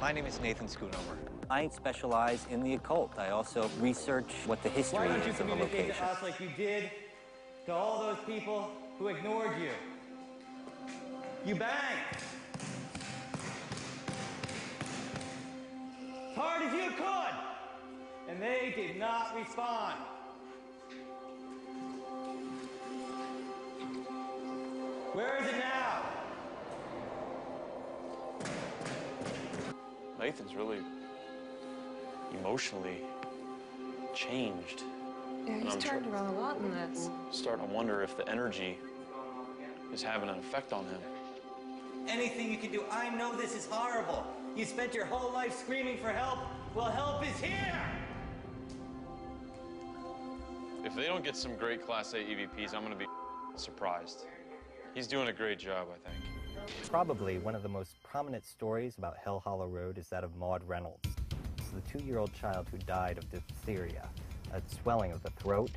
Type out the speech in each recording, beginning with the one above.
My name is Nathan Schoonover. I specialize in the occult. I also research what the history is of a location. Why don't you is of a communicate to us like you did to all those people who ignored you? You banged. As hard as you could. And they did not respond. Where is it now? Nathan's really emotionally changed. Yeah, he's turned sure- around a lot in this. Starting to wonder if the energy is having an effect on him. Anything you can do. I know this is horrible. You spent your whole life screaming for help. Well, help is here. If they don't get some great Class A EVPs, I'm going to be surprised. He's doing a great job, I think. Probably one of the most prominent stories about Hell Hollow Road is that of Maud Reynolds. It's the two-year-old child who died of diphtheria, a swelling of the throat.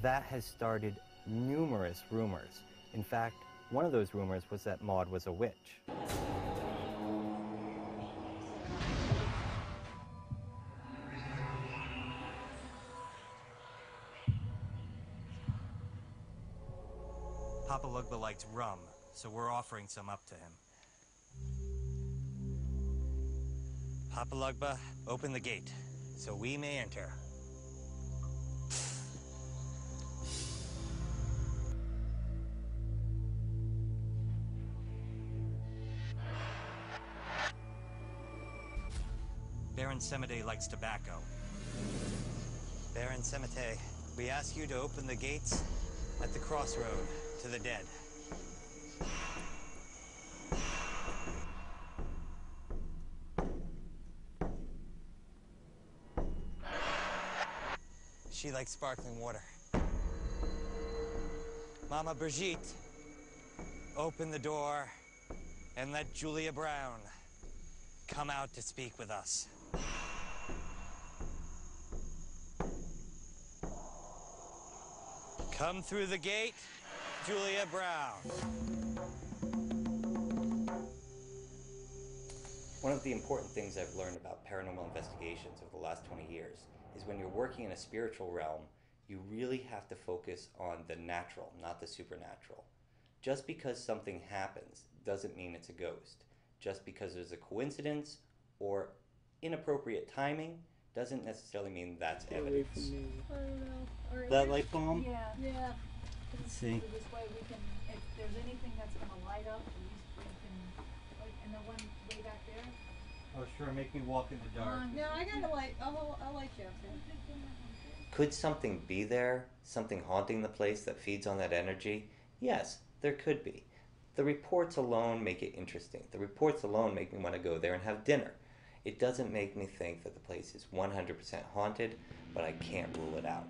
That has started numerous rumors. In fact, one of those rumors was that Maud was a witch. Papa Legba likes rum, so we're offering some up to him. Papa Legba, open the gate, so we may enter. Baron Samedi likes tobacco. Baron Samedi, we ask you to open the gates at the crossroad to the dead. She likes sparkling water. Mama Brigitte, open the door and let Julia Brown come out to speak with us. Come through the gate, Julia Brown. One of the important things I've learned about paranormal investigations over the last 20 years is when you're working in a spiritual realm, you really have to focus on the natural, not the supernatural. Just because something happens doesn't mean it's a ghost. Just because there's a coincidence or inappropriate timing doesn't necessarily mean that's evidence. I don't know. That light bulb? Yeah. Yeah. Let's see. This way we can, if there's anything that's gonna light up, and the one way back there. Oh, sure, make me walk in the dark. No, I got a light, I'll, I'll light you up there. Could something be there? Something haunting the place that feeds on that energy? Yes, there could be. The reports alone make it interesting. The reports alone make me want to go there and have dinner. It doesn't make me think that the place is 100% haunted, but I can't rule it out.